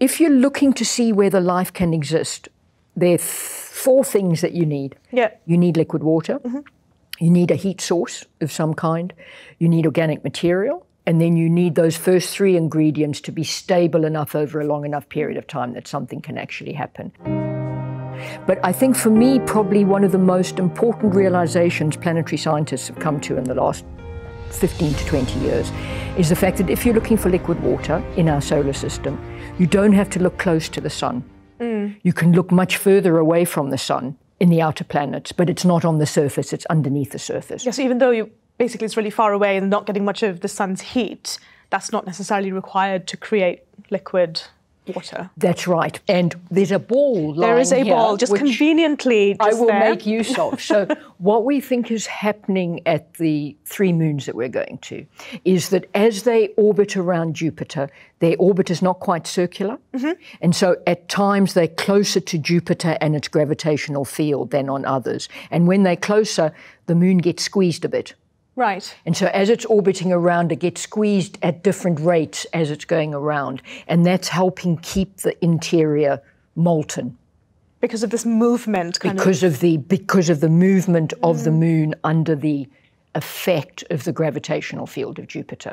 if you're looking to see whether life can exist, there are four things that you need. Yeah. You need liquid water. Mhm. You need a heat source of some kind. You need organic material. And then you need those first three ingredients to be stable enough over a long enough period of time that something can actually happen. But I think for me, probably one of the most important realizations planetary scientists have come to in the last 15 to 20 years is the fact that if you're looking for liquid water in our solar system, you don't have to look close to the sun. Mm. You can look much further away from the sun in the outer planets, but it's not on the surface, it's underneath the surface. Yes, even though you basically it's really far away and not getting much of the sun's heat, that's not necessarily required to create liquid water. That's right. And there's a ball There is a here, ball, just conveniently. I will there. make use of. So, what we think is happening at the three moons that we're going to is that as they orbit around Jupiter, their orbit is not quite circular. Mm-hmm. And so, at times, they're closer to Jupiter and its gravitational field than on others. And when they're closer, the moon gets squeezed a bit. Right. And so, as it's orbiting around, it gets squeezed at different rates as it's going around. And that's helping keep the interior molten Because of this movement, because of the because of the movement of the mm. moon under the effect of the gravitational field of Jupiter.